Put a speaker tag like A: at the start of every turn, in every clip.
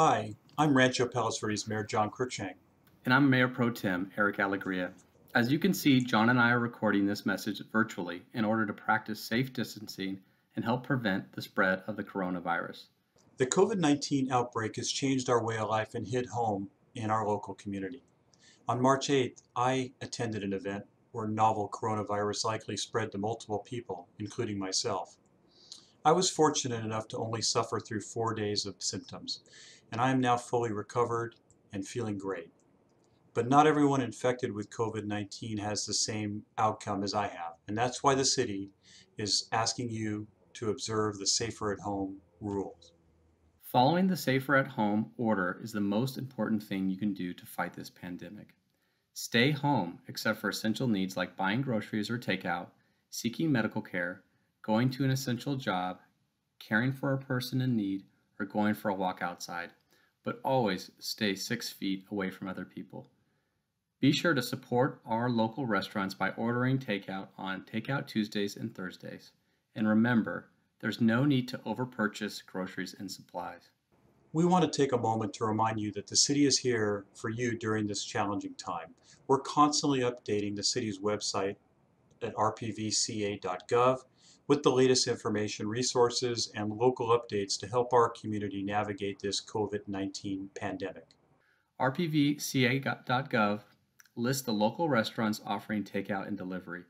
A: Hi, I'm Rancho Palos Verdes Mayor John Cruikshank.
B: And I'm Mayor Pro Tem Eric Alegria. As you can see, John and I are recording this message virtually in order to practice safe distancing and help prevent the spread of the coronavirus.
A: The COVID 19 outbreak has changed our way of life and hit home in our local community. On March 8th, I attended an event where novel coronavirus likely spread to multiple people, including myself. I was fortunate enough to only suffer through four days of symptoms, and I am now fully recovered and feeling great. But not everyone infected with COVID 19 has the same outcome as I have, and that's why the city is asking you to observe the safer at home rules.
B: Following the safer at home order is the most important thing you can do to fight this pandemic. Stay home except for essential needs like buying groceries or takeout, seeking medical care, going to an essential job, caring for a person in need, or going for a walk outside, but always stay six feet away from other people. Be sure to support our local restaurants by ordering takeout on Takeout Tuesdays and Thursdays. And remember, there's no need to overpurchase groceries and supplies.
A: We want to take a moment to remind you that the city is here for you during this challenging time. We're constantly updating the city's website at rpvca.gov with the latest information, resources, and local updates to help our community navigate this COVID-19 pandemic.
B: rpvca.gov lists the local restaurants offering takeout and delivery.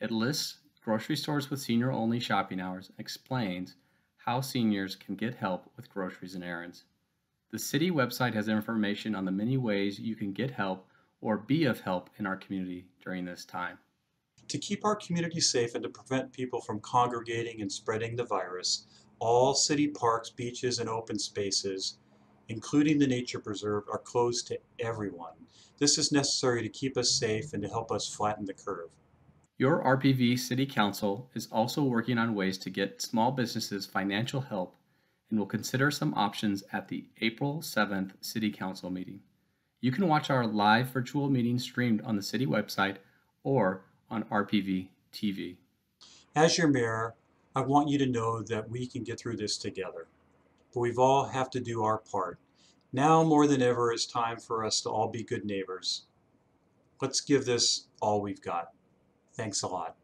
B: It lists grocery stores with senior-only shopping hours and explains how seniors can get help with groceries and errands. The city website has information on the many ways you can get help or be of help in our community during this time.
A: To keep our community safe and to prevent people from congregating and spreading the virus, all city parks, beaches, and open spaces, including the nature preserve, are closed to everyone. This is necessary to keep us safe and to help us flatten the curve.
B: Your RPV City Council is also working on ways to get small businesses financial help and will consider some options at the April 7th City Council meeting. You can watch our live virtual meeting streamed on the city website or on RPV TV.
A: As your mayor, I want you to know that we can get through this together. But we've all have to do our part. Now more than ever, it's time for us to all be good neighbors. Let's give this all we've got. Thanks a lot.